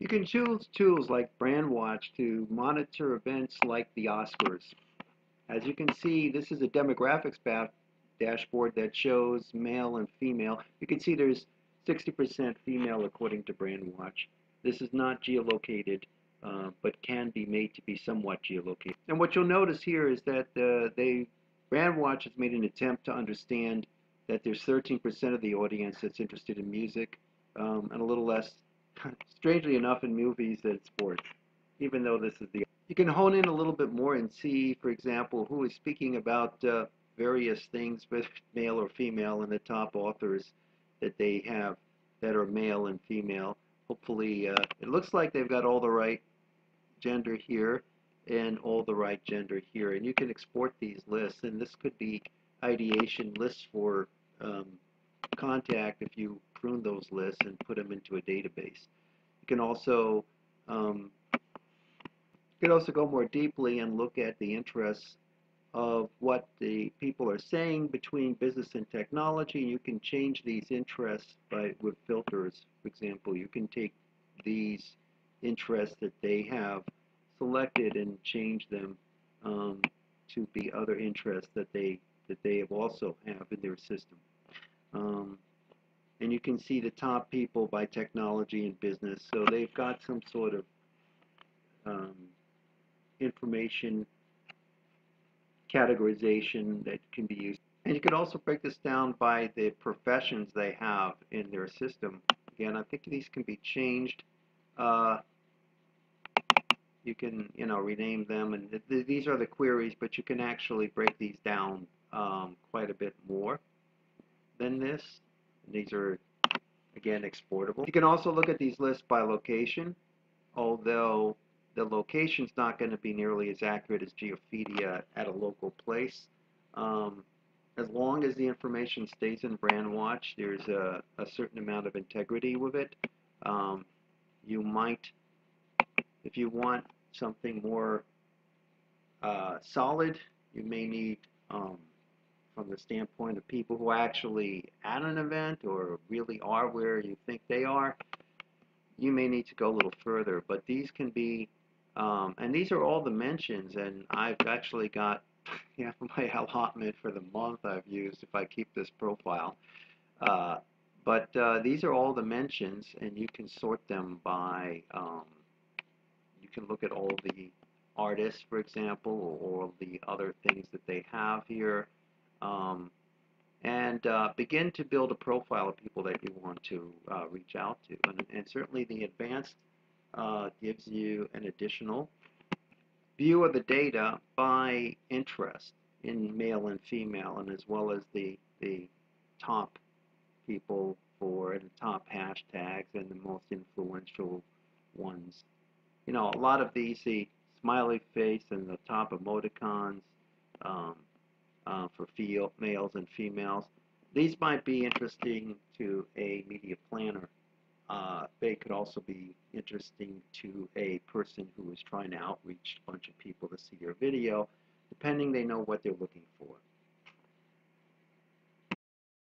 You can choose tools like BrandWatch to monitor events like the Oscars. As you can see, this is a demographics dashboard that shows male and female. You can see there's 60% female according to BrandWatch. This is not geolocated, uh, but can be made to be somewhat geolocated. And what you'll notice here is that uh, they BrandWatch has made an attempt to understand that there's 13% of the audience that's interested in music, um, and a little less, strangely enough, in movies than sports, even though this is the. You can hone in a little bit more and see, for example, who is speaking about uh, various things, but male or female, and the top authors that they have that are male and female. Hopefully, uh, it looks like they've got all the right gender here and all the right gender here. And you can export these lists, and this could be ideation lists for um, contact if you prune those lists and put them into a database. You can also um, you can also go more deeply and look at the interests of what the people are saying between business and technology. You can change these interests by with filters. For example, you can take these interests that they have selected and change them um, to be other interests that they that they have also have in their system. Um, and you can see the top people by technology and business. So they've got some sort of um, information categorization that can be used. And you can also break this down by the professions they have in their system. Again, I think these can be changed. Uh, you can, you know, rename them, and th th these are the queries, but you can actually break these down um, quite a bit more than this. And these are, again, exportable. You can also look at these lists by location, although the location's not going to be nearly as accurate as Geofeedia at a local place. Um, as long as the information stays in BrandWatch, there's a, a certain amount of integrity with it. Um, you might, if you want something more uh, solid, you may need, um, from the standpoint of people who are actually at an event or really are where you think they are, you may need to go a little further. But these can be um, and these are all the mentions, and I've actually got of my allotment for the month I've used if I keep this profile. Uh, but uh, these are all the mentions, and you can sort them by, um, you can look at all the artists, for example, or the other things that they have here, um, and uh, begin to build a profile of people that you want to uh, reach out to. And, and certainly the advanced uh, gives you an additional view of the data by interest in male and female, and as well as the the top people for the top hashtags and the most influential ones. You know, a lot of these, the smiley face and the top emoticons um, uh, for males and females, these might be interesting to a media planner uh, they could also be interesting to a person who is trying to outreach a bunch of people to see your video, depending they know what they're looking for.